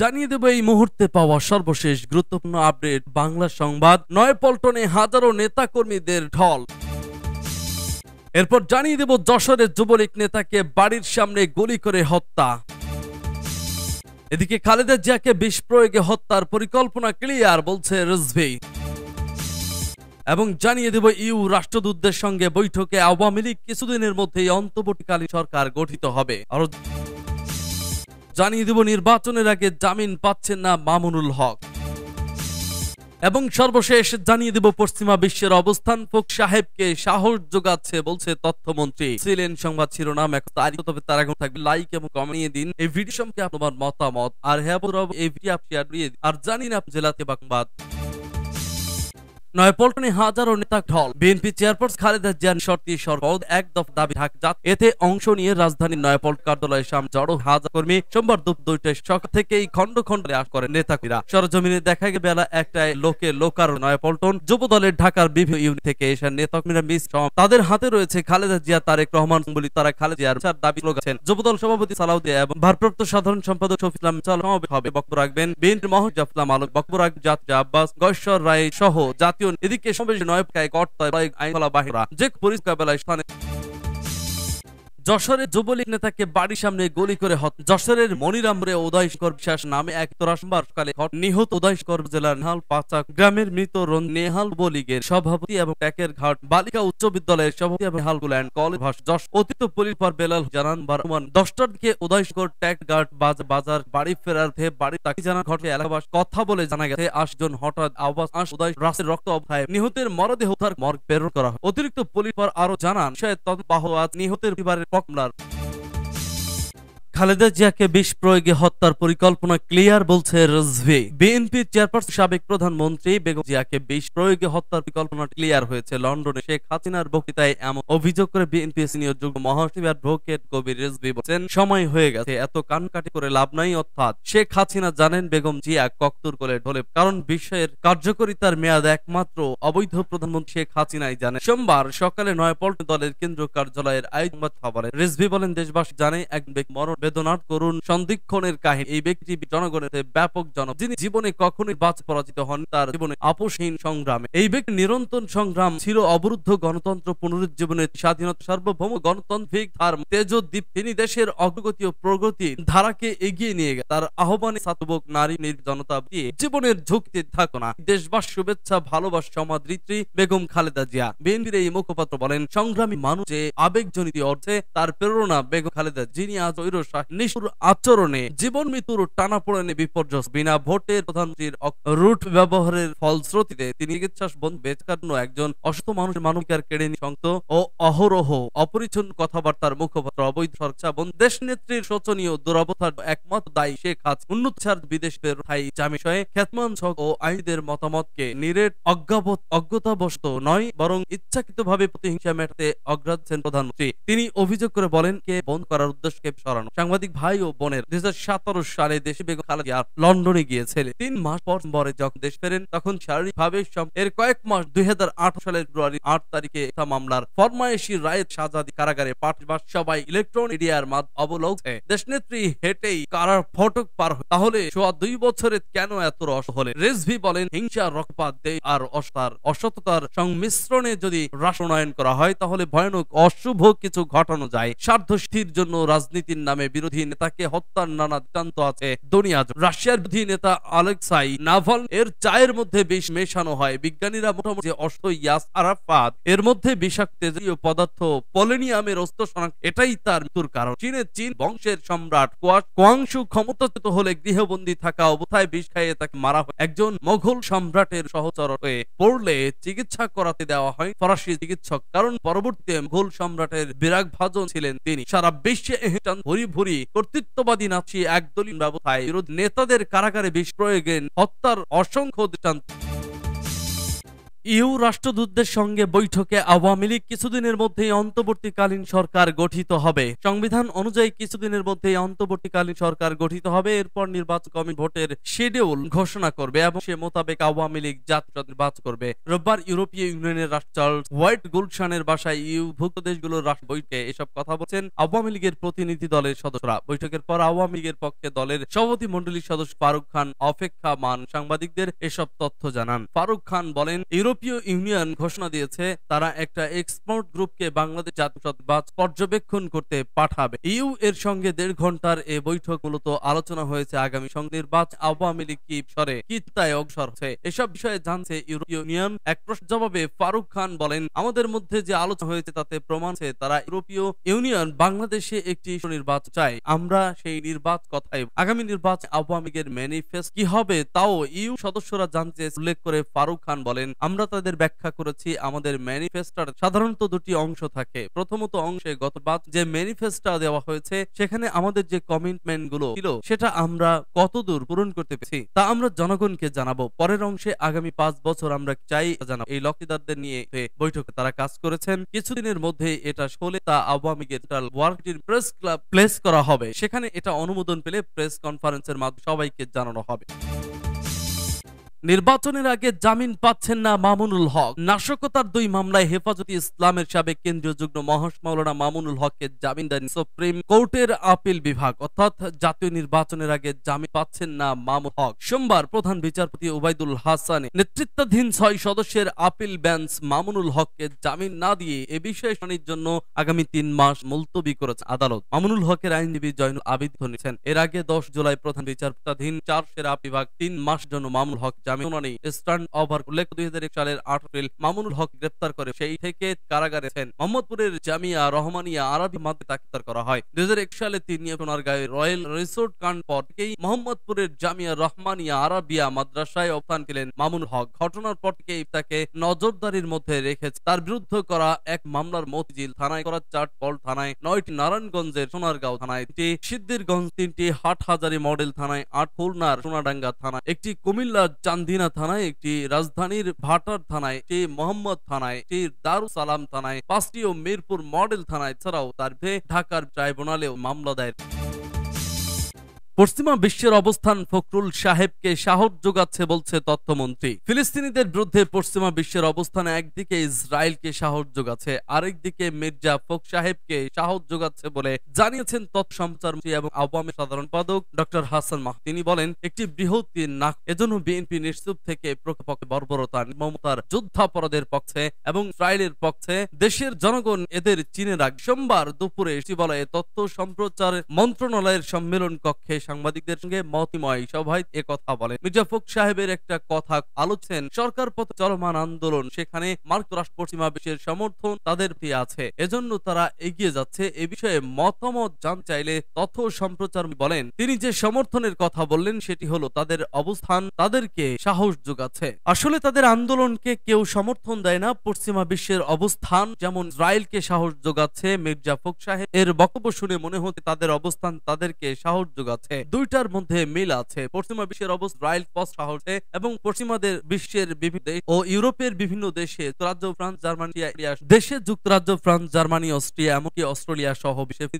জানিয়ে দেব এই মুহূর্তে পাওয়া সর্বশেষ গুরুত্বপূর্ণ আপডেট বাংলা সংবাদ। নয়পল্টনে হাজারো নেতাকর্মীদের ঢল। এরপর জানিয়ে দেব যশোরের যুবলীগ নেতাকে বাড়ির সামনে গুলি করে হত্যা। এদিকে খালেদা জিয়াকে বিষ প্রয়োগে হত্যার পরিকল্পনা ক্লিয়ার, বলছে রিজভি। এবং জানিয়ে দেব ইউ রাষ্ট্রদূতদের সঙ্গে বৈঠকে আওয়ামী লীগ কিছুদিনের মধ্যেই অন্তর্বর্তীকালীন সরকার গঠিত হবে। আরও জানিয়ে দেব, নির্বাচনের আগে জামিন পাচ্ছেন না মামুনুল হক। এবং সর্বশেষ জানিয়ে দেব, পশ্চিমা বিশ্বের অবস্থান, ফোক সাহেবকে সাহস যোগাচ্ছে বলছে তথ্যমন্ত্রী। ছিলেন সংবাদ শিরোনাম, এক তারিখ, তবে তার এখন থাকবে লাইক এবং কমিয়ে দিন। এই ভিডিও সম্পর্কে আপনার মতামত। আর হ্যাঁ এই ভিডিও আপনি। আর জানিন আপনি জেলাতে বাংবাদ নয়পল্টনে হাজারো নেতা ঢল। বিএনপি চেয়ারপারসন খালেদা জিয়ার শর্তি সরবরাহ এক দফা দাবি ঢাকা এতে অংশ নিয়ে রাজধানীর নয়পল্ট কার্যালয়ের সামনে জড়ো হাজার কর্মী সোমবার দুপুর দুইটায় সকাল থেকেই খন্ড খন্ড আস করেন নেতাকর্মীরা। সরজমিনে দেখা গেছে বেলা একটায় লোকে লোকার নয়পল্টন যুব দলের ঢাকার বিভিন্ন ইউনিট থেকে এসে নেতাকর্মীরা মিস সম- তাদের হাতে রয়েছে খালেদা জিয়া, তারেক রহমান বলি তারা খালেদা জিয়ার দাবি লোকেছেন যুবদল সভাপতি সালাউদ্দিন এবং ভারপ্রাপ্ত সাধারণ সম্পাদক শফিক ইসলাম সমাবেশ হবে। বক্তব্য রাখবেন বিএনপি মহ জাফলাম আলম। বক্তব্য রাখবেন জাতীয় আব্বাস, গশ্বর রায় সহ জাতীয় এদিকে সমাবেশ নয় কর্তায় আইনলা বাহিরা যে পরিষ্কার বেলায় স্থানে যশোরের যুবলীগ নেতাকে বাড়ির সামনে গুলি করে হত্যা। যশোরের মনিরামরে উদয়শকর বিশ্বাস নামে এক তোরাসম্বার সকালে নিহত উদয়শকর জেলার নেহাল পাচাক গ্রামের মৃত নেহাল যুবলীগের সভাপতি এবং ট্যাকের ঘাট বালিকা উচ্চ বিদ্যালয়ের সভাপতি এবং নেহাল গুল্যান্ড কলেজ ভাস যশ অতীত পুলিশ পর বেলাল জানান, বর্তমান দশটার দিকে উদয়শকর ট্যাক গার্ড বাজ- বাজার বাড়ি ফেরার থেকে বাড়ি তাকে জানান, ঘটে এলাকাবাস। কথা বলে জানা গেছে আটজন হঠাৎ আওয়াজ আস উদয় রাস্তার রক্ত অবস্থায় নিহতের মরদেহ উদ্ধার মর্গ প্রেরণ করা অতিরিক্ত পুলিশ পর আরও জানান সে আজ নিহতের পরিবারের মামলার খালেদা জিয়াকে বিষ প্রয়োগে হত্যার পরিকল্পনা ক্লিয়ার বলছে রিজভি। বিএনপি চেয়ারপারসন, সাবেক প্রধানমন্ত্রী বেগম জিয়াকে বিষ প্রয়োগে হত্যার পরিকল্পনা ক্লিয়ার হয়েছে লন্ডনে। শেখ হাসিনার বক্তৃতায় এমন অভিযোগ করে বিএনপি সিনিয়র যুগ্ম মহাসচিব অ্যাডভোকেট কবির রিজভি বলছেন, সময় হয়ে গেছে, এত কানকাটি করে লাভ নাই, অর্থাৎ শেখ হাসিনা জানেন বেগম জিয়া কক্তুর করে ঢলে। কারণ বিশ্বের কার্যকরিতার মেয়াদ একমাত্র অবৈধ প্রধানমন্ত্রী শেখ হাসিনাই জানেন সোমবার সকালে নয়পল্ট দলের কেন্দ্রীয় কার্যালয়ের আয়োজন খবরে রিজভি বলেন, দেশবাসী জানে এক ব্যক্তি মরণ বেদনার করুন সন্দিক্ষণের কাহিনী। এই ব্যক্তি জনগণের ব্যাপক জন যিনি জীবনে কখনোই বাচ পরাজিত হন, তার জীবনে আপোষহীন সংগ্রামে। এই ব্যক্তি নিরন্তর সংগ্রাম, ছিল অবরুদ্ধ গণতন্ত্র পুনরুজ্জীবনের স্বাধীনতা সার্বভৌম গণতান্ত্রিক ধার তেজদ্বীপ তিনি দেশের অগ্রগতি ও প্রগতি ধারাকে এগিয়ে নিয়ে গেছে তার আহ্বানে ছাত্রবক নারী জনতা দিয়ে জীবনের ঝুঁকিতে থাকো না। দেশবাস শুভেচ্ছা, ভালোবাসা সমাদৃত্রী বেগম খালেদা জিয়া। বিএনপির এই মুখপাত্র বলেন, সংগ্রামী মানুষ আবেগজনিত অর্থে তার প্রেরণা বেগম খালেদা, যিনি আজ ঐর নিষ্ঠুর আচরণে জীবন মৃত্যুর টানা পড়েনে বিপর্যস্ত বিনা ভোটের প্রধানমন্ত্রীর রুট ব্যবহারের ফলশ্রুতিতে তিনি চিকিৎসা বন্ধ বেঁচে কাটানো একজন অসুস্থ মানুষের মানবিকার কেড়ে সংত ও অহরহ অপরিচ্ছন্ন কথাবার্তার মুখপাত্র অবৈধ সরকার বন্ধ দেশ নেত্রীর শোচনীয় দুরবস্থার একমাত্র দায়ী শেখ হাস উন্নতসার বিদেশ ঠাই যা বিষয়ে খ্যাতমান ছক ও আইনদের মতামতকে নিরেট, অজ্ঞাবত, অজ্ঞতাবশত নয়, বরং ইচ্ছাকৃতভাবে প্রতিহিংসা মেটাতে অগ্রাহ্যেন প্রধানমন্ত্রী। তিনি অভিযোগ করে বলেন, কে বন্ধ করার উদ্দেশ্যকে সরানো? সাংবাদিক ভাই ও বোনের দুই সালে দেশে বেগম খালেদা লন্ডনে গিয়েছিলেন। তিন মাস পর পরে যখন দেশ ফেরেন, তখন শারীরিকভাবে এর কয়েক মাস দুই সালের ফেব্রুয়ারি আট তারিখে একটা মামলার ফরমায়েশি রায়ের সাজাদি কারাগারে পাঠ বা সবাই ইলেকট্রন মিডিয়ার মাধ্যমে অবলোকে দেশনেত্রী হেঁটেই কারার ফটক পার তাহলে সোয়া দুই বছরে কেন এত রস হলে রেজভি বলেন, হিংসা, রক্তপাত দেয় আর অসতার অসততার সংমিশ্রণে যদি রাষ্ট্রনয়ন করা হয়, তাহলে ভয়ানক, অশুভ কিছু ঘটানো যায়। স্বার্থস্থির জন্য রাজনীতির নামে বিরোধী নেতাকে হত্যার নানা দৃষ্টান্ত আছে। দুনিয়া, রাশিয়ার বিরোধী নেতা আলেক্সাই নাভাল এর চায়ের মধ্যে বিষ মেশানো হয়। বিজ্ঞানীরা মোটামুটি অস্ত ইয়াস আরাফাত, এর মধ্যে বিষাক্ত পদার্থ পলিনিয়ামের অস্ত্র শনাক্ত, এটাই তার মৃত্যুর কারণ। চীনের চীন বংশের সম্রাট কোয়াংশু ক্ষমতাচ্যুত হলে গৃহবন্দী থাকা অবস্থায় বিষ খাইয়ে তাকে মারা হয়। একজন মোঘল সম্রাটের সহচর হয়ে পড়লে চিকিৎসা করাতে দেওয়া হয় ফরাসি চিকিৎসক, কারণ পরবর্তীতে মুঘল সম্রাটের বিরাগ ভাজন ছিলেন তিনি। সারা বিশ্বে এহেটান ভরি ভরি কর্তৃত্ববাদী নাচি একদলীয় ব্যবস্থায় বিরোধী নেতাদের কারাগারে বিষ প্রয়োগে হত্যার অসংখ্য দৃষ্টান্ত। ইউ রাষ্ট্রদূতদের সঙ্গে বৈঠকে আওয়ামী লীগ কিছুদিনের মধ্যেই অন্তর্বর্তীকালীন সরকার গঠিত হবে। সংবিধান অনুযায়ী কিছুদিনের মধ্যেই অন্তর্বর্তীকালীন সরকার গঠিত হবে। এরপর নির্বাচন কমিশন ভোটের শিডিউল ঘোষণা করবে এবং সে মোতাবেক আওয়ামী লীগ জাতীয় নির্বাচন করবে। রোববার ইউরোপীয় ইউনিয়নের রাষ্ট্র হোয়াইট গুলশানের বাসায় ইউ ভুক্ত দেশগুলোর রাষ্ট্র বৈঠকে এসব কথা বলছেন আওয়ামী লীগের প্রতিনিধি দলের সদস্যরা। বৈঠকের পর আওয়ামী লীগের পক্ষে দলের সভাপতি মন্ডলীর সদস্য ফারুক খান অপেক্ষা মান সাংবাদিকদের এসব তথ্য জানান। ফারুক খান বলেন ইউরোপীয় ইউনিয়ন ঘোষণা দিয়েছে, তারা একটা এক্সপোর্ট গ্রুপকে বাংলাদেশ জাতীয় পর্যবেক্ষণ করতে পাঠাবে। ইউ এর সঙ্গে দেড় ঘণ্টার এ বৈঠক মূলত আলোচনা হয়েছে আগামী সংনির্বাচন আওয়ামী লীগ কি সরে কিত্তায় অগ্রসর হচ্ছে, এসব বিষয়ে জানছে ইউরোপীয় ইউনিয়ন এক প্রশ্ন জবাবে ফারুক খান বলেন, আমাদের মধ্যে যে আলোচনা হয়েছে তাতে প্রমাণ তারা ইউরোপীয় ইউনিয়ন বাংলাদেশে একটি নির্বাচন চায়, আমরা সেই নির্বাচন কথাই আগামী নির্বাচন আওয়ামী লীগের ম্যানিফেস্ট কি হবে, তাও ইউ সদস্যরা জানতে উল্লেখ করে ফারুক খান বলেন, আমরা তাদের ব্যাখ্যা করেছি, আমাদের ম্যানিফেস্টার সাধারণত দুটি অংশ থাকে। প্রথমত অংশে গতবার যে ম্যানিফেস্টা দেওয়া হয়েছে, সেখানে আমাদের যে কমিটমেন্টগুলো ছিল, সেটা আমরা কতদূর পূরণ করতে পেরেছি, তা আমরা জনগণকে জানাব। পরের অংশে আগামী পাঁচ বছর আমরা চাই জানাব। এই লক্ষিদারদের নিয়ে বৈঠকে তারা কাজ করেছেন, কিছুদিনের মধ্যে এটা হলে তা আওয়ামী লীগের ওয়ার্কটির প্রেস ক্লাব প্লেস করা হবে। সেখানে এটা অনুমোদন পেলে প্রেস কনফারেন্সের মাধ্যমে সবাইকে জানানো হবে। নির্বাচনের আগে জামিন পাচ্ছেন না মামুনুল হক। নাশকতার দুই মামলায় হেফাজতে ইসলামের সাবেক কেন্দ্রীয় যুগ্ম মহাস মাওলানা মামুনুল হককে জামিন দেন সুপ্রিম কোর্টের আপিল বিভাগ, অর্থাৎ জাতীয় নির্বাচনের আগে জামিন পাচ্ছেন না মামুন হক। সোমবার প্রধান বিচারপতি ওবায়দুল হাসানে নেতৃত্বাধীন ছয় সদস্যের আপিল বেঞ্চ মামুনুল হককে জামিন না দিয়ে এ বিষয়ে শুনানির জন্য আগামী তিন মাস মুলতবি করেছে আদালত। মামুনুল হকের আইনজীবী জয়নুল আবিদ নিয়েছেন এর আগে দশ জুলাই প্রধান বিচারপতিধীন চার সেরা বিভাগ তিন মাস জন্য মামুল হক জামিন স্টার্ন ওভার উল্লেখ দুই সালের আট এপ্রিল মামুনুল হক গ্রেপ্তার করে। সেই থেকে কারাগারে মোহাম্মদপুরের জামিয়া রহমানিয়া আরবি মাধ্যমে তাকে করা হয়। দুই সালে তিনি গায়ে রয়্যাল রিসোর্ট কাণ্ড পর থেকেই মোহাম্মদপুরের জামিয়া রহমানিয়া আরবিয়া মাদ্রাসায় অবস্থান ছিলেন মামুন হক। ঘটনার পর থেকেই তাকে নজরদারির মধ্যে রেখেছে। তার বিরুদ্ধে করা এক মামলার মতিঝিল থানায় করা চার পল থানায় নয়টি নারায়ণগঞ্জের সোনারগাঁও থানায় একটি সিদ্দিরগঞ্জ তিনটি হাটহাজারি মডেল থানায়, আট খুলনার সোনাডাঙ্গা থানায়, একটি কুমিল্লার চান্দিনা থানায়, একটি রাজধানীর ভাটার থানায়, একটি মোহাম্মদ থানায়, একটি দারু সালাম থানায়, পাঁচটি ও মিরপুর মডেল থানায় ছাড়াও তার ঢাকার ট্রাইব্যুনালেও মামলা দায়ের পশ্চিমা বিশ্বের অবস্থান ফখরুল সাহেবকে সাহস যোগাচ্ছে বলছে তথ্যমন্ত্রী। ফিলিস্তিনিদের বিরুদ্ধে পশ্চিমা বিশ্বের অবস্থান একদিকে ইসরায়েলকে সাহস যোগাচ্ছে, আরেকদিকে মির্জা ফখ সাহেবকে সাহস যোগাচ্ছে বলে জানিয়েছেন তথ্য সম্প্রচার এবং আওয়ামী সাধারণ পাদক ডক্টর হাসান মাহ তিনি বলেন, একটি বৃহৎ নাক এজন্য বিএনপি নিশ্চুপ থেকে প্রকৃতপক্ষে বর্বরতা মমতার যুদ্ধাপরাধের পক্ষে এবং ইসরায়েলের পক্ষে দেশের জনগণ এদের চিনে রাখ। সোমবার দুপুরে শিবালয়ে তথ্য সম্প্রচার মন্ত্রণালয়ের সম্মেলন কক্ষে সাংবাদিকদের সঙ্গে মতিময় সভায় এ কথা বলেন। মির্জা ফোক সাহেবের একটা কথা আলোচেন। সরকার পথ চলমান আন্দোলন, সেখানে মার্ক রাষ্ট্র পশ্চিমা বিশ্বের সমর্থন তাদের আছে। এজন্য তারা এগিয়ে যাচ্ছে। এ বিষয়ে মতামত জান চাইলে তথ্য সম্প্রচার বলেন, তিনি যে সমর্থনের কথা বললেন, সেটি হলো তাদের অবস্থান, তাদেরকে সাহস যোগাচ্ছে। আসলে তাদের আন্দোলনকে কেউ সমর্থন দেয় না। পশ্চিমা বিশ্বের অবস্থান, যেমন ইসরায়েলকে সাহস যোগাচ্ছে মির্জা ফোক সাহেব। এর বক্তব্য শুনে মনে হচ্ছে তাদের অবস্থান তাদেরকে সাহস যোগাচ্ছে। দুইটার মধ্যে মিল আছে। পশ্চিমা বিশ্বের অবস্থা রাইল পস্ট সাহসে এবং পশ্চিমাদের বিশ্বের বিভিন্ন দেশ ও ইউরোপের বিভিন্ন দেশে যুক্তরাজ্য ফ্রান্স, জার্মানি দেশে যুক্তরাজ্য, ফ্রান্স, জার্মানি, অস্ট্রিয়া, এমনকি অস্ট্রেলিয়া সহ বিশ্বের